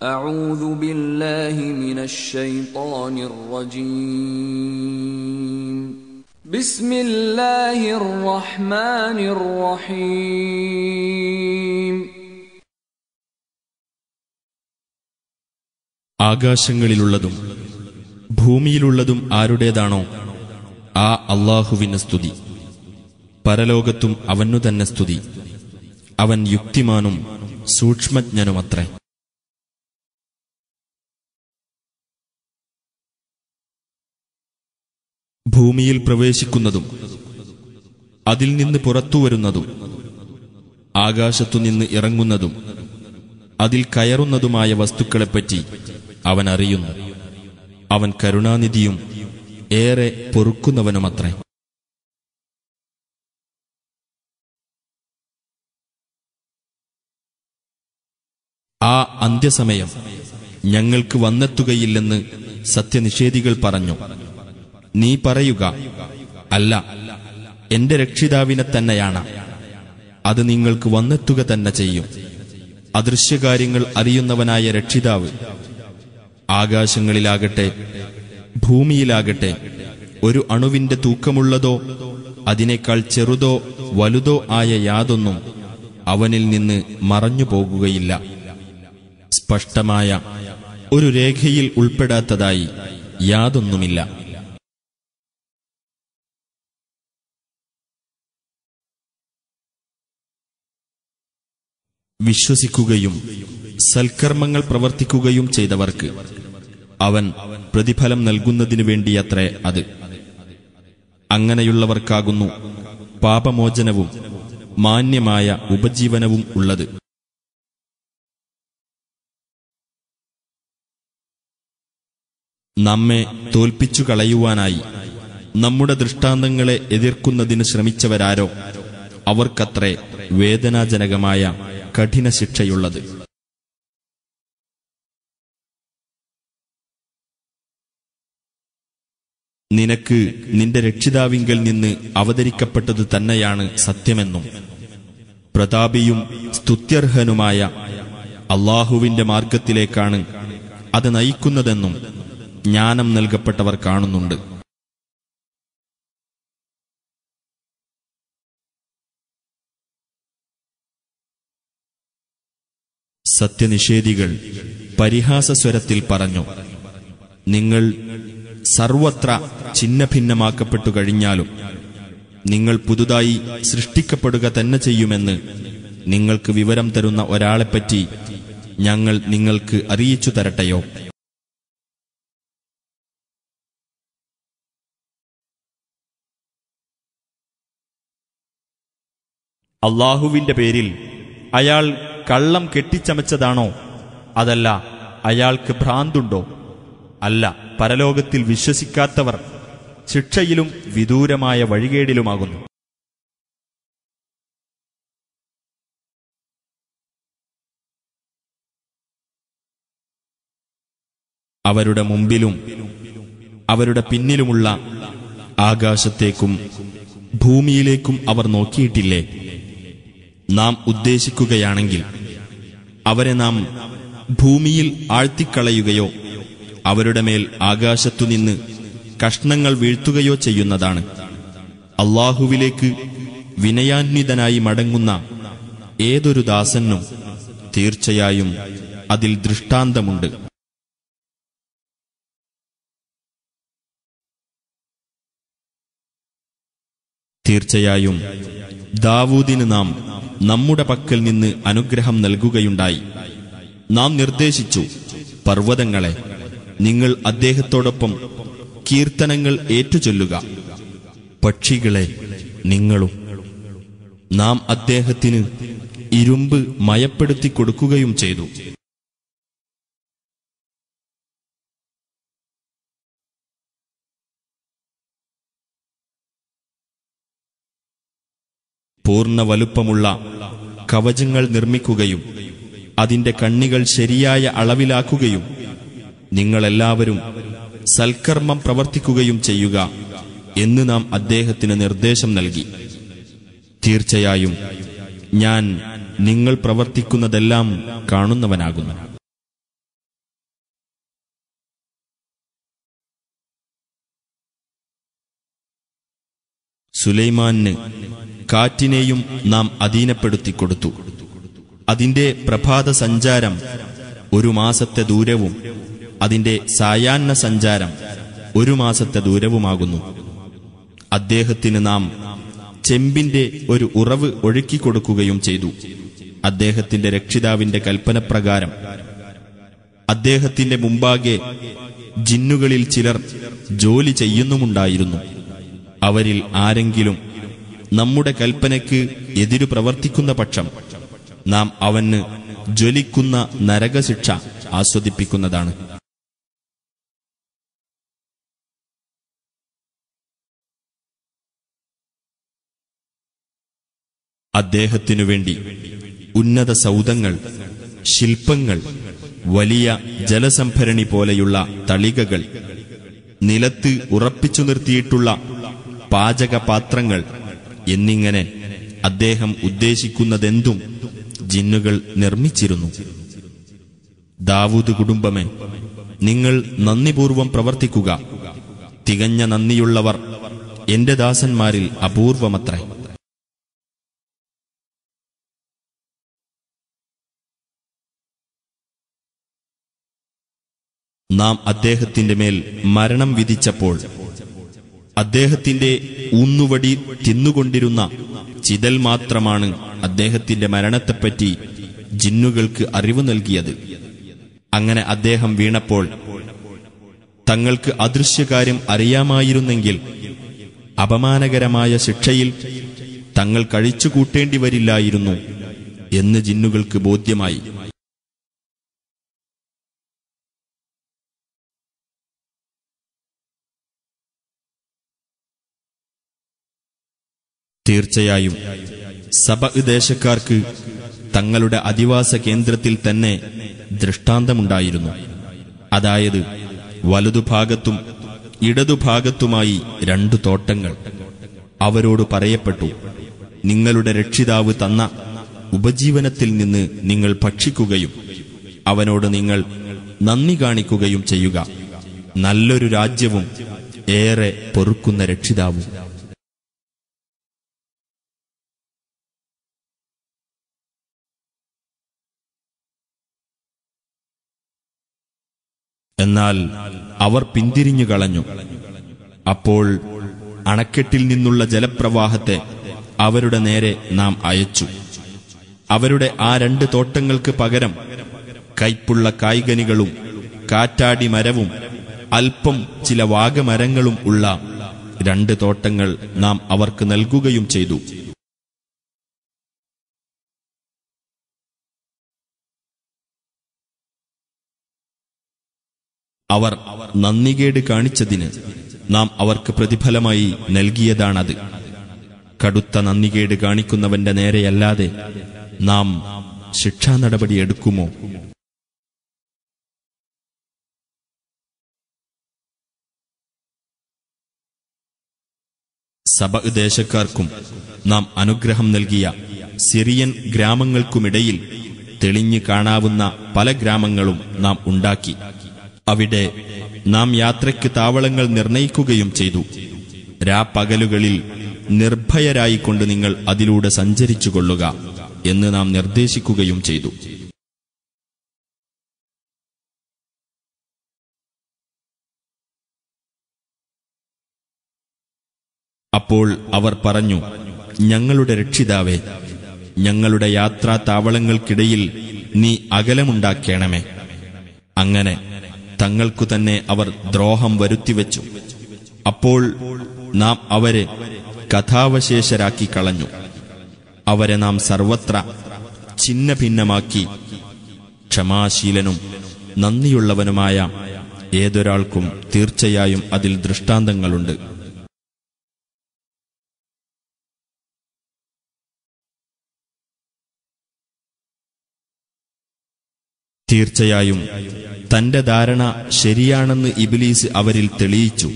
أعوذ بالله من الشيطان الرجيم بسم الله الرحمن الرحيم ആകാശങ്ങളിലുള്ളതും ഭൂമിയിലുള്ളതും ആരുടേതാണോ ആ അള്ളാഹുവിന് സ്തുതി പരലോകത്തും അവനു തന്നെ സ്തുതി അവൻ യുക്തിമാനും സൂക്ഷ്മജ്ഞനുമത്രേ ഭൂമിയിൽ പ്രവേശിക്കുന്നതും അതിൽ നിന്ന് പുറത്തുവരുന്നതും ആകാശത്തുനിന്ന് ഇറങ്ങുന്നതും അതിൽ കയറുന്നതുമായ വസ്തുക്കളെപ്പറ്റി അവൻ അറിയുന്നു. അവൻ കരുണാനിധിയും ഏറെ പൊറുക്കുന്നവനുമത്രേ. ആ അന്ത്യസമയം ഞങ്ങൾക്ക് വന്നെത്തുകയില്ലെന്ന് സത്യനിഷേധികൾ പറഞ്ഞു. നീ പറയുക അല്ല എന്റെ രക്ഷിതാവിനെ തന്നെയാണ്. അത് നിങ്ങൾക്ക് വന്നെത്തുക തന്നെ ചെയ്യും. അദൃശ്യകാര്യങ്ങൾ അറിയുന്നവനായ രക്ഷിതാവ് ആകാശങ്ങളിലാകട്ടെ ഭൂമിയിലാകട്ടെ ഒരു അണുവിന്റെ തൂക്കമുള്ളതോ അതിനേക്കാൾ ചെറുതോ വലുതോ ആയ യാതൊന്നും അവനിൽ നിന്ന് മറഞ്ഞു പോകുകയില്ല. സ്പഷ്ടമായ ഒരു രേഖയിൽ ഉൾപ്പെടാത്തതായി യാതൊന്നുമില്ല. വിശ്വസിക്കുകയും സൽക്കർമ്മങ്ങൾ പ്രവർത്തിക്കുകയും ചെയ്തവർക്ക് അവൻ പ്രതിഫലം നൽകുന്നതിനു വേണ്ടിയത്രേ അത്. അങ്ങനെയുള്ളവർക്കാകുന്നു പാപമോചനവും മാന്യമായ ഉപജീവനവും ഉള്ളത്. നമ്മെ തോൽപ്പിച്ചു കളയുവാനായി നമ്മുടെ ദൃഷ്ടാന്തങ്ങളെ എതിർക്കുന്നതിന് ശ്രമിച്ചവരാരോ അവർക്കത്രേ വേദനാജനകമായ കഠിന ശിക്ഷയുള്ളത്. നിനക്ക് നിന്റെ രക്ഷിതാവിങ്കിൽ നിന്ന് അവതരിക്കപ്പെട്ടത് തന്നെയാണ് സത്യമെന്നും പ്രതാപിയും സ്തുത്യർഹനുമായ അള്ളാഹുവിന്റെ മാർഗത്തിലേക്കാണ് അത് നയിക്കുന്നതെന്നും ജ്ഞാനം നൽകപ്പെട്ടവർ കാണുന്നുണ്ട്. സത്യനിഷേധികൾ പരിഹാസസ്വരത്തിൽ പറഞ്ഞു നിങ്ങൾ സർവത്ര ഛിന്നഭിന്നമാക്കപ്പെട്ടു കഴിഞ്ഞാലും നിങ്ങൾ പുതുതായി സൃഷ്ടിക്കപ്പെടുക തന്നെ ചെയ്യുമെന്ന് നിങ്ങൾക്ക് വിവരം തരുന്ന ഒരാളെപ്പറ്റി ഞങ്ങൾ നിങ്ങൾക്ക് അറിയിച്ചു തരട്ടെയോ? അള്ളാഹുവിന്റെ പേരിൽ അയാൾ കള്ളം കെട്ടിച്ചമച്ചതാണോ? അതല്ല അയാൾക്ക് ഭ്രാന്തുണ്ടോ? അല്ല പരലോകത്തിൽ വിശ്വസിക്കാത്തവർ ശിക്ഷയിലും വിദൂരമായ വഴികേടിലുമാകുന്നു. അവരുടെ മുമ്പിലും അവരുടെ പിന്നിലുമുള്ള ആകാശത്തേക്കും ഭൂമിയിലേക്കും അവർ നോക്കിയിട്ടില്ലേ? നാം ഉദ്ദേശിക്കുകയാണെങ്കിൽ അവരെ നാം ഭൂമിയിൽ ആഴ്ത്തിക്കളയുകയോ അവരുടെ മേൽ ആകാശത്തുനിന്ന് കഷ്ണങ്ങൾ വീഴ്ത്തുകയോ ചെയ്യുന്നതാണ്. അള്ളാഹുവിലേക്ക് വിനയാന്വിതനായി മടങ്ങുന്ന ഏതൊരു ദാസനും തീർച്ചയായും അതിൽ ദൃഷ്ടാന്തമുണ്ട്. തീർച്ചയായും ദാവൂദിന് നാം നമ്മുടെ പക്കൽ നിന്ന് അനുഗ്രഹം നൽകുകയുണ്ടായി. നാം നിർദ്ദേശിച്ചു പർവതങ്ങളെ നിങ്ങൾ അദ്ദേഹത്തോടൊപ്പം കീർത്തനങ്ങൾ ഏറ്റുചൊല്ലുക. പക്ഷികളെ നിങ്ങളും. നാം അദ്ദേഹത്തിന് ഇരുമ്പ് മയപ്പെടുത്തി കൊടുക്കുകയും ചെയ്തു. പൂർണ വലുപ്പമുള്ള കവചങ്ങൾ നിർമ്മിക്കുകയും അതിന്റെ കണ്ണികൾ ശരിയായ അളവിലാക്കുകയും നിങ്ങളെല്ലാവരും സൽക്കർമ്മം പ്രവർത്തിക്കുകയും ചെയ്യുക എന്ന് നാം അദ്ദേഹത്തിന് നിർദ്ദേശം നൽകി. തീർച്ചയായും ഞാൻ നിങ്ങൾ പ്രവർത്തിക്കുന്നതെല്ലാം കാണുന്നവനാകുന്നു. സുലൈമാന് കാറ്റിനെയും നാം അധീനപ്പെടുത്തി കൊടുത്തു അതിന്റെ പ്രഭാത സഞ്ചാരം ഒരു മാസത്തെ ദൂരവും അതിന്റെ സായാഹ്ന സഞ്ചാരം ഒരു മാസത്തെ ദൂരവുമാകുന്നു. അദ്ദേഹത്തിന് നാം ചെമ്പിന്റെ ഒരു ഉറവ് ഒഴുക്കിക്കൊടുക്കുകയും ചെയ്തു. അദ്ദേഹത്തിന്റെ രക്ഷിതാവിന്റെ കൽപ്പനപ്രകാരം. അദ്ദേഹത്തിന്റെ മുമ്പാകെ ജിന്നുകളിൽ ചിലർ ജോലി ചെയ്യുന്നുമുണ്ടായിരുന്നു. അവരിൽ ആരെങ്കിലും നമ്മുടെ കൽപ്പനയ്ക്ക് എതിരു പ്രവർത്തിക്കുന്ന പക്ഷം നാം അവന് ജ്വലിക്കുന്ന നരകശിക്ഷ ആസ്വദിപ്പിക്കുന്നതാണ്. അദ്ദേഹത്തിനു വേണ്ടി ഉന്നത സൗദങ്ങൾ ശില്പങ്ങൾ വലിയ ജലസംഭരണി പോലെയുള്ള തളികകൾ നിലത്ത് ഉറപ്പിച്ചു നിർത്തിയിട്ടുള്ള പാചകപാത്രങ്ങൾ എന്നിങ്ങനെ അദ്ദേഹം ഉദ്ദേശിക്കുന്നതെന്തും ജിന്നുകൾ നിർമ്മിച്ചിരുന്നു. ദാവൂദ് കുടുംബമേ നിങ്ങൾ നന്ദിപൂർവം പ്രവർത്തിക്കുക. തികഞ്ഞ നന്ദിയുള്ളവർ എന്റെ ദാസന്മാരിൽ അപൂർവമത്രേ. നാം അദ്ദേഹത്തിന്റെ മേൽ മരണം വിധിച്ചപ്പോൾ അദ്ദേഹത്തിന്റെ ഊന്നുവടി തിന്നുകൊണ്ടിരുന്ന ചിതൽ മാത്രമാണ് അദ്ദേഹത്തിന്റെ മരണത്തെപ്പറ്റി ജിന്നുകൾക്ക് അറിവ് നൽകിയത്. അങ്ങനെ അദ്ദേഹം വീണപ്പോൾ തങ്ങൾക്ക് അദൃശ്യകാര്യം അറിയാമായിരുന്നെങ്കിൽ അപമാനകരമായ ശിക്ഷയിൽ തങ്ങൾ കഴിച്ചുകൂട്ടേണ്ടി വരില്ലായിരുന്നു എന്ന് ജിന്നുകൾക്ക് ബോധ്യമായി. തീർച്ചയായും. സഭ ദേശക്കാർക്ക് തങ്ങളുടെ അധിവാസ കേന്ദ്രത്തിൽ തന്നെ ദൃഷ്ടാന്തമുണ്ടായിരുന്നു. അതായത് വലതുഭാഗത്തും ഇടതുഭാഗത്തുമായി രണ്ടു തോട്ടങ്ങൾ. അവരോട് പറയപ്പെട്ടു നിങ്ങളുടെ രക്ഷിതാവ് തന്ന ഉപജീവനത്തിൽ നിന്ന് നിങ്ങൾ ഭക്ഷിക്കുകയും അവനോട് നിങ്ങൾ നന്ദി കാണിക്കുകയും ചെയ്യുക. നല്ലൊരു രാജ്യവും ഏറെ പൊറുക്കുന്ന രക്ഷിതാവും. എന്നാൽ അവർ പിന്തിരിഞ്ഞു കളഞ്ഞു അപ്പോൾ അണക്കെട്ടിൽ നിന്നുള്ള ജലപ്രവാഹത്തെ അവരുടെ നേരെ നാം അയച്ചു. അവരുടെ ആ രണ്ട് തോട്ടങ്ങൾക്ക് പകരം കൈപ്പുള്ള കായ്കനികളും കാറ്റാടി മരവും അല്പം ചില വാഗമരങ്ങളും ഉള്ള രണ്ട് തോട്ടങ്ങൾ നാം അവർക്ക് നൽകുകയും ചെയ്തു. അവർ നന്ദികേട് കാണിച്ചതിന് നാം അവർക്ക് പ്രതിഫലമായി നൽകിയതാണത്. കടുത്ത നന്ദികേട് കാണിക്കുന്നവന്റെ നേരെയല്ലാതെ നാം ശിക്ഷാ നടപടി എടുക്കുമോ? സഭ ദേശക്കാർക്കും നാം അനുഗ്രഹം നൽകിയ സിറിയൻ ഗ്രാമങ്ങൾക്കുമിടയിൽ തെളിഞ്ഞു കാണാവുന്ന പല ഗ്രാമങ്ങളും നാം ഉണ്ടാക്കി. അവിടെ നാം യാത്രയ്ക്ക് താവളങ്ങൾ നിർണയിക്കുകയും ചെയ്തു. രാപ്പകലുകളിൽ നിർഭയരായിക്കൊണ്ട് നിങ്ങൾ അതിലൂടെ സഞ്ചരിച്ചു കൊള്ളുക എന്ന് നാം നിർദ്ദേശിക്കുകയും ചെയ്തു. അപ്പോൾ അവർ പറഞ്ഞു ഞങ്ങളുടെ രക്ഷിതാവേ ഞങ്ങളുടെ യാത്രാ താവളങ്ങൾക്കിടയിൽ നീ അകലമുണ്ടാക്കേണമേ. അങ്ങനെ തങ്ങൾക്കു തന്നെ അവർ ദ്രോഹം വരുത്തിവെച്ചു. അപ്പോൾ നാം അവരെ കഥാവശേഷരാക്കി കളഞ്ഞു. അവരെ നാം സർവത്ര ഛിന്ന ഭിന്നമാക്കി ക്ഷമാശീലനും നന്ദിയുള്ളവനുമായ ഏതൊരാൾക്കും തീർച്ചയായും അതിൽ ദൃഷ്ടാന്തങ്ങളുണ്ട്. തീർച്ചയായും. തന്റെ ധാരണ ശരിയാണെന്ന് ഇബിലീസ് അവരിൽ തെളിയിച്ചു.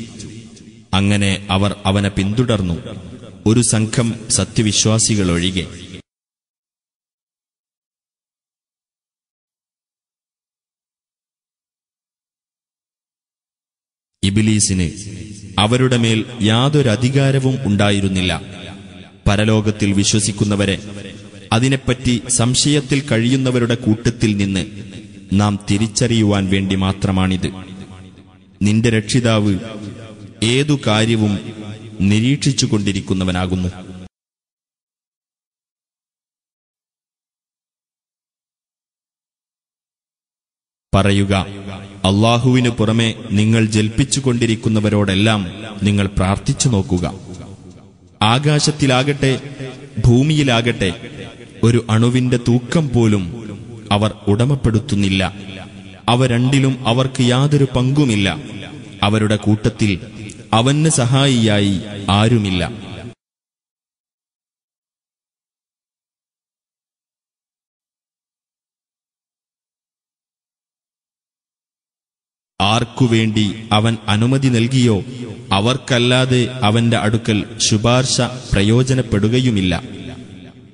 അങ്ങനെ അവർ അവനെ പിന്തുടർന്നു. ഒരു സംഘം സത്യവിശ്വാസികളൊഴികെ. ഇബിലീസിന് അവരുടെ മേൽ യാതൊരധികാരവും ഉണ്ടായിരുന്നില്ല. പരലോകത്തിൽ വിശ്വസിക്കുന്നവരെ അതിനെപ്പറ്റി സംശയത്തിൽ കഴിയുന്നവരുടെ കൂട്ടത്തിൽ നിന്ന് നാം തിരിച്ചറിയുവാൻ വേണ്ടി മാത്രമാണിത്. നിന്റെ രക്ഷിതാവ് ഏതു കാര്യവും നിരീക്ഷിച്ചുകൊണ്ടിരിക്കുന്നവനാകുന്നു. പറയുക അള്ളാഹുവിനു പുറമെ നിങ്ങൾ ജൽപ്പിച്ചുകൊണ്ടിരിക്കുന്നവരോടെല്ലാം നിങ്ങൾ പ്രാർത്ഥിച്ചു നോക്കുക. ആകാശത്തിലാകട്ടെ ഭൂമിയിലാകട്ടെ ഒരു അണുവിന്റെ തൂക്കം പോലും അവർ ഉടമപ്പെടുത്തുന്നില്ല. അവ രണ്ടിലും അവർക്ക് യാതൊരു പങ്കുമില്ല. അവരുടെ കൂട്ടത്തിൽ അവന് സഹായിയായി ആരുമില്ല. ആർക്കുവേണ്ടി അവൻ അനുമതി നൽകിയോ? അവർക്കല്ലാതെ അവന്റെ അടുക്കൽ ശുപാർശ പ്രയോജനപ്പെടുകയുമില്ല.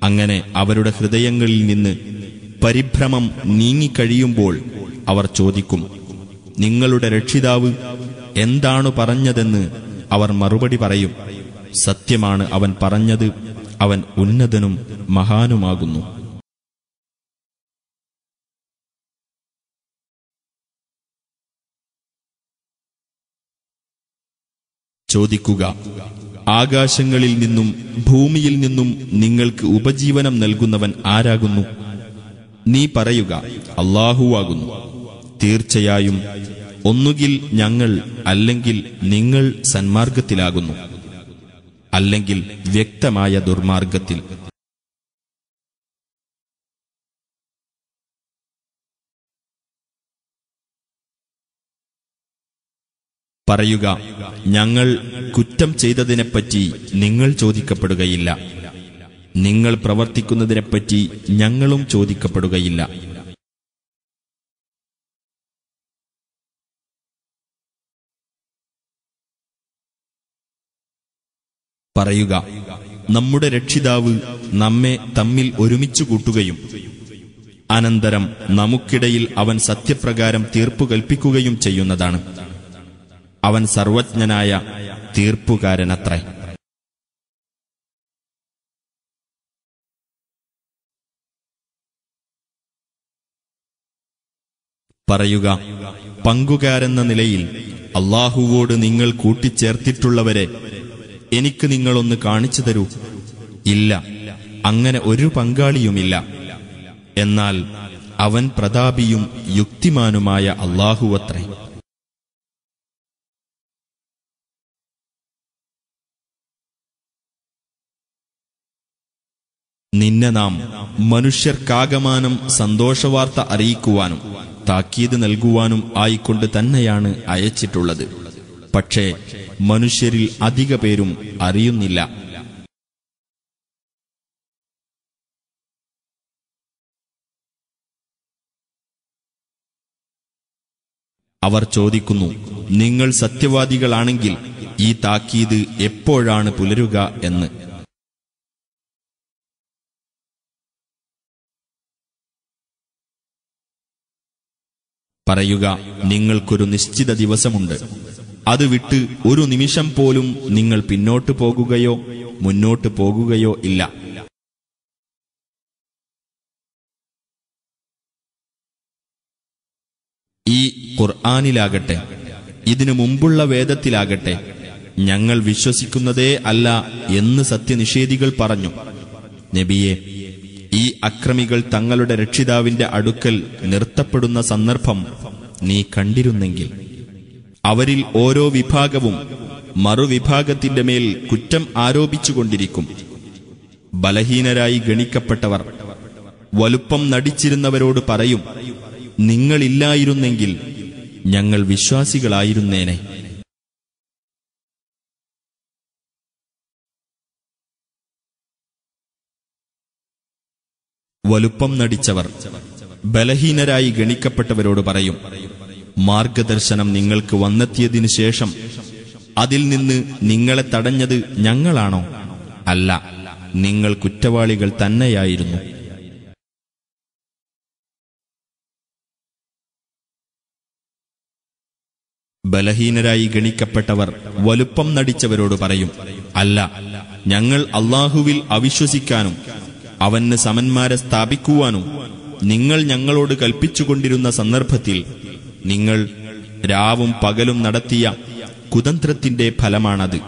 അങ്ങനെ അവരുടെ ഹൃദയങ്ങളിൽ നിന്ന് പരിഭ്രമം നീങ്ങിക്കഴിയുമ്പോൾ അവർ ചോദിക്കും നിങ്ങളുടെ രക്ഷിതാവ് എന്താണ് പറഞ്ഞതെന്ന് അവർ മറുപടി പറയും. സത്യമാണ് അവൻ പറഞ്ഞത് അവൻ ഉന്നതനും മഹാനുമാകുന്നു. ചോദിക്കുക ആകാശങ്ങളിൽ നിന്നും ഭൂമിയിൽ നിന്നും നിങ്ങൾക്ക് ഉപജീവനം നൽകുന്നവൻ ആരാകുന്നു? നീ പറയുക അള്ളാഹുവാകുന്നു. തീർച്ചയായും ഒന്നുകിൽ ഞങ്ങൾ അല്ലെങ്കിൽ നിങ്ങൾ സന്മാർഗത്തിലാകുന്നു അല്ലെങ്കിൽ വ്യക്തമായ ദുർമാർഗത്തിൽ. പറയുക ഞങ്ങൾ കുറ്റം ചെയ്തതിനെപ്പറ്റി നിങ്ങൾ ചോദിക്കപ്പെടുകയില്ല. നിങ്ങൾ പ്രവർത്തിക്കുന്നതിനെപ്പറ്റി ഞങ്ങളും ചോദിക്കപ്പെടുകയില്ല. പറയുക നമ്മുടെ രക്ഷിതാവ് നമ്മെ തമ്മിൽ ഒരുമിച്ചു കൂട്ടുകയും അനന്തരം നമുക്കിടയിൽ അവൻ സത്യപ്രകാരം തീർപ്പു കൽപ്പിക്കുകയും ചെയ്യുന്നതാണ്. അവൻ സർവജ്ഞനായ തീർപ്പുകാരനത്രേ. പറയുക പങ്കുകാരെന്ന നിലയിൽ അള്ളാഹുവോട് നിങ്ങൾ കൂട്ടിച്ചേർത്തിട്ടുള്ളവരെ എനിക്ക് നിങ്ങളൊന്ന് കാണിച്ചു തരൂ. ഇല്ല അങ്ങനെ ഒരു പങ്കാളിയുമില്ല. എന്നാൽ അവൻ പ്രതാപിയും യുക്തിമാനുമായ അള്ളാഹുവത്രേ നിന്നെ നാം മനുഷ്യർക്കാകമാനം സന്തോഷവാർത്ത അറിയിക്കുവാനും താക്കീത് നൽകുവാനും ആയിക്കൊണ്ട് തന്നെയാണ് അയച്ചിട്ടുള്ളത്. പക്ഷേ മനുഷ്യരിൽ അധിക പേരും അറിയുന്നില്ല. അവർ ചോദിക്കുന്നു നിങ്ങൾ സത്യവാദികളാണെങ്കിൽ ഈ താക്കീത് എപ്പോഴാണ് പുലരുക? എന്ന്. പറയുക നിങ്ങൾക്കൊരു നിശ്ചിത ദിവസമുണ്ട്. അത് വിട്ട് ഒരു നിമിഷം പോലും നിങ്ങൾ പിന്നോട്ട് പോകുകയോ മുന്നോട്ട് പോകുകയോ ഇല്ല. ഈ ഖുർആാനിലാകട്ടെ ഇതിനു മുമ്പുള്ള വേദത്തിലാകട്ടെ ഞങ്ങൾ വിശ്വസിക്കുന്നതേ അല്ല എന്ന് സത്യനിഷേധികൾ പറഞ്ഞു. നബിയെ ഈ അക്രമികൾ തങ്ങളുടെ രക്ഷിതാവിന്റെ അടുക്കൽ നിർത്തപ്പെടുന്ന സന്ദർഭം നീ കണ്ടിരുന്നെങ്കിൽ. അവരിൽ ഓരോ വിഭാഗവും മറുവിഭാഗത്തിന്റെ മേൽ കുറ്റം ആരോപിച്ചുകൊണ്ടിരിക്കും. ബലഹീനരായി ഗണിക്കപ്പെട്ടവർ വലുപ്പം നടിച്ചിരുന്നവരോട് പറയും നിങ്ങളില്ലായിരുന്നെങ്കിൽ ഞങ്ങൾ വിശ്വാസികളായിരുന്നേനെ. വലുപ്പം നടിച്ചവർ. ബലഹീനരായി ഗണിക്കപ്പെട്ടവരോട് പറയും മാർഗദർശനം നിങ്ങൾക്ക് വന്നെത്തിയതിനു ശേഷം അതിൽ നിന്ന് നിങ്ങളെ തടഞ്ഞത് ഞങ്ങളാണോ? അല്ല നിങ്ങൾ കുറ്റവാളികൾ തന്നെയായിരുന്നു. ബലഹീനരായി ഗണിക്കപ്പെട്ടവർ വലുപ്പം നടിച്ചവരോട് പറയും അല്ല ഞങ്ങൾ അള്ളാഹുവിൽ അവിശ്വസിക്കാനും അവന് സമന്മാരെ സ്ഥാപിക്കുവാനും നിങ്ങൾ ഞങ്ങളോട് കൽപ്പിച്ചുകൊണ്ടിരുന്ന സന്ദർഭത്തിൽ നിങ്ങൾ രാവും പകലും നടത്തിയ കുതന്ത്രത്തിന്റെ ഫലമാണത്.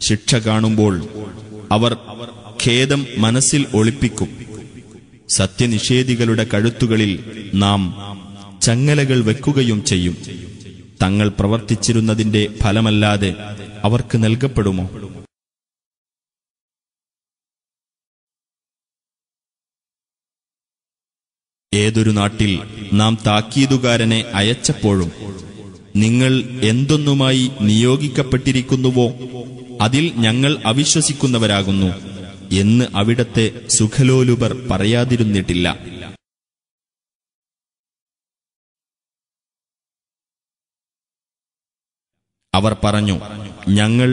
ശിക്ഷ കാണുമ്പോൾ അവർ ഖേദം മനസ്സിൽ ഒളിപ്പിക്കും. സത്യനിഷേധികളുടെ കഴുത്തുകളിൽ നാം ചങ്ങലകൾ വെക്കുകയും ചെയ്യും. തങ്ങൾ പ്രവർത്തിച്ചിരുന്നതിന്റെ ഫലമല്ലാതെ അവർക്ക് നൽകപ്പെടുമോ? ഏതൊരു നാട്ടിൽ നാം താക്കീതുകാരനെ അയച്ചപ്പോഴും നിങ്ങൾ എന്തൊന്നുമായി നിയോഗിക്കപ്പെട്ടിരിക്കുന്നുവോ അതിൽ ഞങ്ങൾ അവിശ്വസിക്കുന്നവരാകുന്നു എന്ന് അവിടത്തെ സുഖലോലുപർ പറയാതിരുന്നിട്ടില്ല. അവർ പറഞ്ഞു ഞങ്ങൾ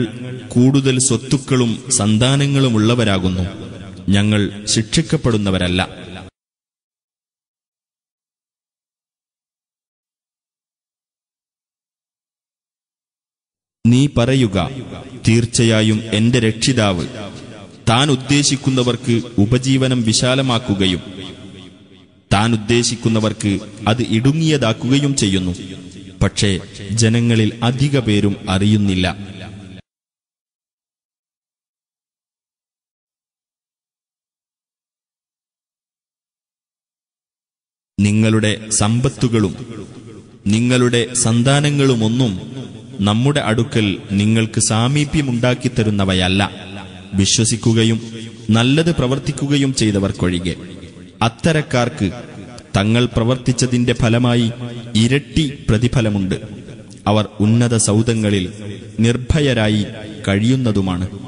കൂടുതൽ സ്വത്തുക്കളും സന്താനങ്ങളുമുള്ളവരാകുന്നു. ഞങ്ങൾ ശിക്ഷിക്കപ്പെടുന്നവരല്ല. നീ പറയുക തീർച്ചയായും എന്റെ രക്ഷിതാവ്. താൻ ഉദ്ദേശിക്കുന്നവർക്ക് ഉപജീവനം വിശാലമാക്കുകയും താൻ ഉദ്ദേശിക്കുന്നവർക്ക് അത് ഇടുങ്ങിയതാക്കുകയും ചെയ്യുന്നു. പക്ഷേ ജനങ്ങളിൽ അധിക പേരും അറിയുന്നില്ല. നിങ്ങളുടെ സമ്പത്തുകളും നിങ്ങളുടെ സന്താനങ്ങളുമൊന്നും നമ്മുടെ അടുക്കൽ നിങ്ങൾക്ക് സാമീപ്യമുണ്ടാക്കി തരുന്നവയല്ല വിശ്വസിക്കുകയും നല്ലത് പ്രവർത്തിക്കുകയും ചെയ്തവർക്കൊഴികെ. അത്തരക്കാർക്ക് തങ്ങൾ പ്രവർത്തിച്ചതിന്റെ ഫലമായി ഇരട്ടി പ്രതിഫലമുണ്ട്. അവർ ഉന്നത സൗദങ്ങളിൽ നിർഭയരായി കഴിയുന്നതുമാണ്.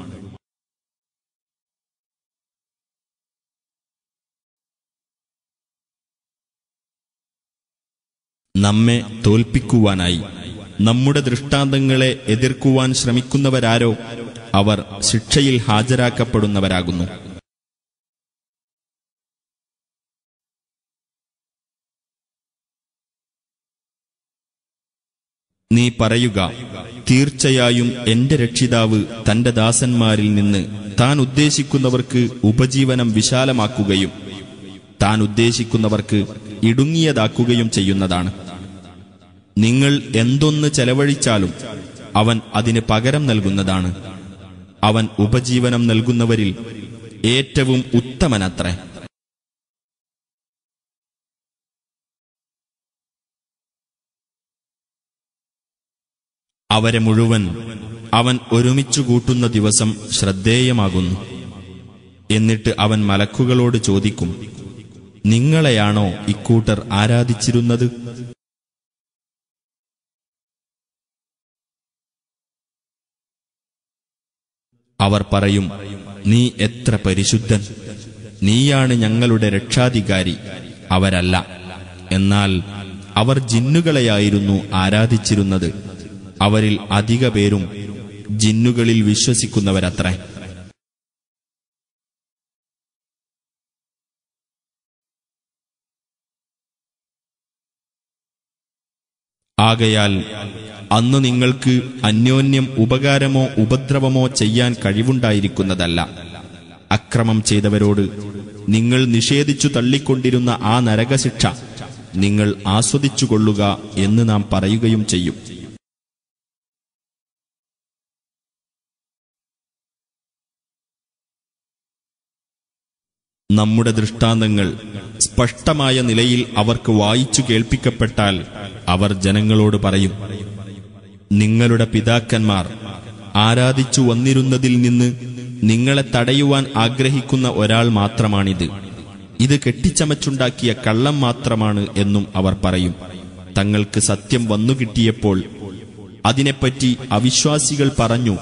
നമ്മെ തോൽപ്പിക്കുവാനായി നമ്മുടെ ദൃഷ്ടാന്തങ്ങളെ എതിർക്കുവാൻ ശ്രമിക്കുന്നവരാരോ അവർ ശിക്ഷയിൽ ഹാജരാക്കപ്പെടുന്നവരാകുന്നു. നീ പറയുക തീർച്ചയായും എന്റെ രക്ഷിതാവ് തന്റെ ദാസന്മാരിൽ നിന്ന് താൻ ഉദ്ദേശിക്കുന്നവർക്ക് ഉപജീവനം വിശാലമാക്കുകയും താൻ ഉദ്ദേശിക്കുന്നവർക്ക് ഇടുങ്ങിയതാക്കുകയും ചെയ്യുന്നതാണ്. നിങ്ങൾ എന്തൊന്ന് ചെലവഴിച്ചാലും അവൻ അതിന് പകരം നൽകുന്നതാണ്. അവൻ ഉപജീവനം നൽകുന്നവരിൽ ഏറ്റവും ഉത്തമനത്രേ. അവരെ മുഴുവൻ അവൻ ഒരുമിച്ചു കൂട്ടുന്ന ദിവസം ശ്രദ്ധേയമാകുന്നു. എന്നിട്ട് അവൻ മലക്കുകളോട് ചോദിക്കും നിങ്ങളെയാണോ ഇക്കൂട്ടർ ആരാധിച്ചിരുന്നത്? അവർ പറയും നീ എത്ര പരിശുദ്ധൻ. നീയാണ് ഞങ്ങളുടെ രക്ഷാധികാരി. അവരല്ല. എന്നാൽ അവർ ജിന്നുകളെയായിരുന്നു ആരാധിച്ചിരുന്നത്. അവരിൽ അധിക പേരും ജിന്നുകളിൽ വിശ്വസിക്കുന്നവരത്രേ. ആകയാൽ അന്ന് നിങ്ങൾക്ക് അന്യോന്യം ഉപകാരമോ ഉപദ്രവമോ ചെയ്യാൻ കഴിവുണ്ടായിരിക്കുന്നതല്ല. അക്രമം ചെയ്തവരോട് നിങ്ങൾ നിഷേധിച്ചു തള്ളിക്കൊണ്ടിരുന്ന ആ നരകശിക്ഷ നിങ്ങൾ ആസ്വദിച്ചുകൊള്ളുക എന്ന് നാം പറയുകയും ചെയ്യും. നമ്മുടെ ദൃഷ്ടാന്തങ്ങൾ സ്പഷ്ടമായ നിലയിൽ അവർക്ക് വായിച്ചു കേൾപ്പിക്കപ്പെട്ടാൽ അവർ ജനങ്ങളോട് പറയും നിങ്ങളുടെ പിതാക്കന്മാർ ആരാധിച്ചു വന്നിരുന്നതിൽ നിന്ന് നിങ്ങളെ തടയുവാൻ ആഗ്രഹിക്കുന്ന ഒരാൾ മാത്രമാണിത്. ഇത് കെട്ടിച്ചമച്ചുണ്ടാക്കിയ കള്ളം മാത്രമാണ് എന്നും അവർ പറയും. തങ്ങൾക്ക് സത്യം വന്നുകിട്ടിയപ്പോൾ അതിനെപ്പറ്റി അവിശ്വാസികൾ പറഞ്ഞു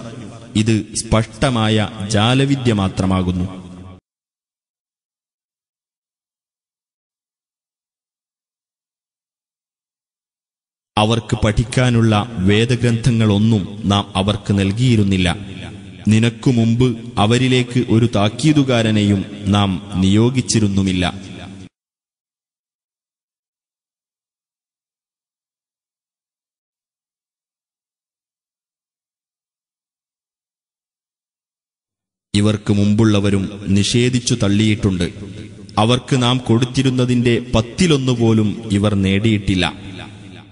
ഇത് സ്പഷ്ടമായ ജാലവിദ്യ മാത്രമാകുന്നു. അവർക്ക് പഠിക്കാനുള്ള വേദഗ്രന്ഥങ്ങളൊന്നും നാം അവർക്ക് നൽകിയിരുന്നില്ല. നിനക്കു മുമ്പ് അവരിലേക്ക് ഒരു താക്കീതുകാരനെയും നാം നിയോഗിച്ചിരുന്നുമില്ല. ഇവർക്ക് മുമ്പുള്ളവരും നിഷേധിച്ചു തള്ളിയിട്ടുണ്ട്. അവർക്ക് നാം കൊടുത്തിരുന്നതിന്റെ പത്തിലൊന്നുപോലും ഇവർ നേടിയിട്ടില്ല.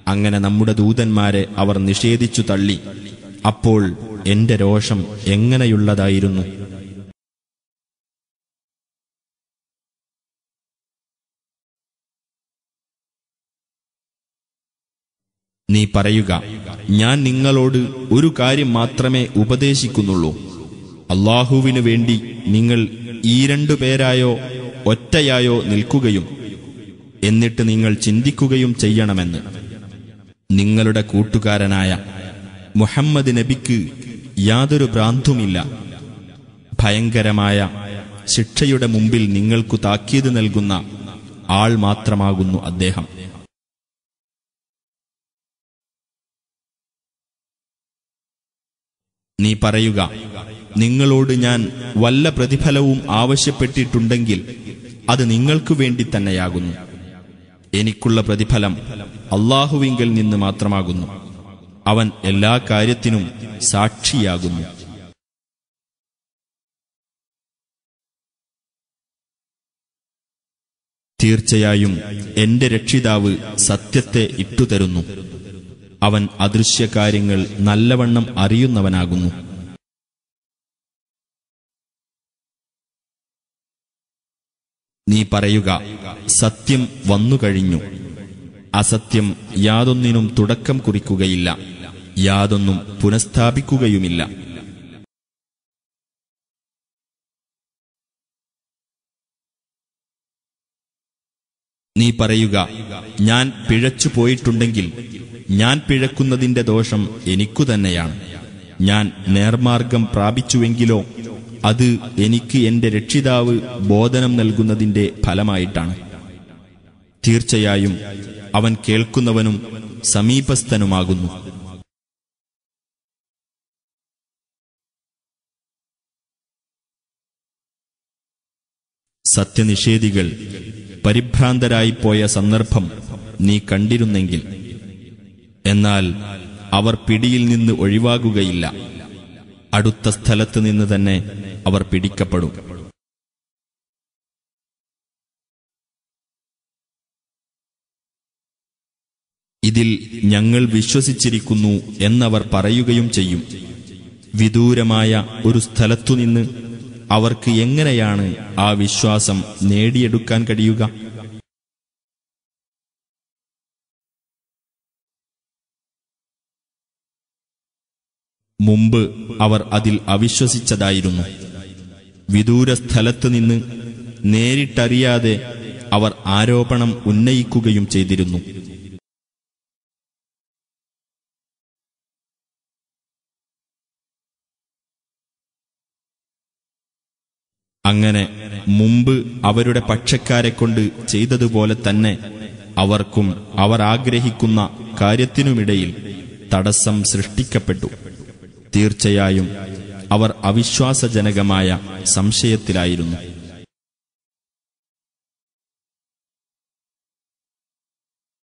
അങ്ങനെ നമ്മുടെ ദൂതന്മാരെ അവർ നിഷേധിച്ചു തള്ളി. അപ്പോൾ എന്റെ രോഷം എങ്ങനെയുള്ളതായിരുന്നു? നീ പറയുക ഞാൻ നിങ്ങളോട് ഒരു കാര്യം മാത്രമേ ഉപദേശിക്കുന്നുള്ളൂ. അള്ളാഹുവിനു വേണ്ടി നിങ്ങൾ ഈ രണ്ടു പേരായോ ഒറ്റയായോ നിൽക്കുകയും എന്നിട്ട് നിങ്ങൾ ചിന്തിക്കുകയും ചെയ്യണമെന്ന്. നിങ്ങളുടെ കൂട്ടുകാരനായ മുഹമ്മദ് നബിക്ക് യാതൊരു ഭ്രാന്തുമില്ല. ഭയങ്കരമായ ശിക്ഷയുടെ മുമ്പിൽ നിങ്ങൾക്കു താക്കീത് നൽകുന്ന ആൾ മാത്രമാകുന്നു അദ്ദേഹം. നീ പറയുക നിങ്ങളോട് ഞാൻ വല്ല പ്രതിഫലവും ആവശ്യപ്പെട്ടിട്ടുണ്ടെങ്കിൽ അത് നിങ്ങൾക്കു വേണ്ടി തന്നെയാകുന്നു. എനിക്കുള്ള പ്രതിഫലം അള്ളാഹുവിങ്കിൽ നിന്ന് മാത്രമാകുന്നു. അവൻ എല്ലാ കാര്യത്തിനും സാക്ഷിയാകുന്നു. തീർച്ചയായും എന്റെ രക്ഷിതാവ് സത്യത്തെ ഇട്ടുതരുന്നു. അവൻ അദൃശ്യകാര്യങ്ങൾ നല്ലവണ്ണം അറിയുന്നവനാകുന്നു. നീ പറയുക സത്യം വന്നുകഴിഞ്ഞു അസത്യം യാതൊന്നിനും തുടക്കം കുറിക്കുകയില്ല യാതൊന്നും പുനഃസ്ഥാപിക്കുകയുമില്ല. നീ പറയുക ഞാൻ പിഴച്ചു പോയിട്ടുണ്ടെങ്കിൽ ഞാൻ പിഴക്കുന്നതിന്റെ ദോഷം എനിക്കു തന്നെയാണ് ഞാൻ നേർമാർഗം പ്രാപിച്ചുവെങ്കിലോ അത് എനിക്ക് എന്റെ രക്ഷിതാവ് ബോധനം നൽകുന്നതിന്റെ ഫലമായിട്ടാണ്. തീർച്ചയായും അവൻ കേൾക്കുന്നവനും സമീപസ്ഥനുമാകുന്നു. സത്യനിഷേധികൾ പരിഭ്രാന്തരായിപ്പോയ സന്ദർഭം നീ കണ്ടിരുന്നെങ്കിൽ. എന്നാൽ അവർ പിടിയിൽ നിന്ന് ഒഴിവാകുകയില്ല. അടുത്ത സ്ഥലത്ത് നിന്ന് തന്നെ അവർ പിടിക്കപ്പെടും. ഇതിൽ ഞങ്ങൾ വിശ്വസിച്ചിരിക്കുന്നു എന്നവർ പറയുകയും ചെയ്യും. വിദൂരമായ ഒരു സ്ഥലത്തുനിന്ന് അവർക്ക് എങ്ങനെയാണ് ആ വിശ്വാസം നേടിയെടുക്കാൻ കഴിയുക? മുമ്പ് അവർ അതിൽ അവിശ്വസിച്ചതായിരുന്നു. വിദൂര സ്ഥലത്ത് നിന്ന് നേരിട്ടറിയാതെ അവർ ആരോപണം ഉന്നയിക്കുകയും ചെയ്തിരുന്നു. അങ്ങനെ മുമ്പ് അവരുടെ പക്ഷക്കാരെ കൊണ്ട് ചെയ്തതുപോലെ തന്നെ അവർക്കും അവർ ആഗ്രഹിക്കുന്ന കാര്യത്തിനുമിടയിൽ തടസ്സം സൃഷ്ടിക്കപ്പെട്ടു. തീർച്ചയായും അവർ അവിശ്വാസജനകമായ സംശയത്തിലായിരുന്നു.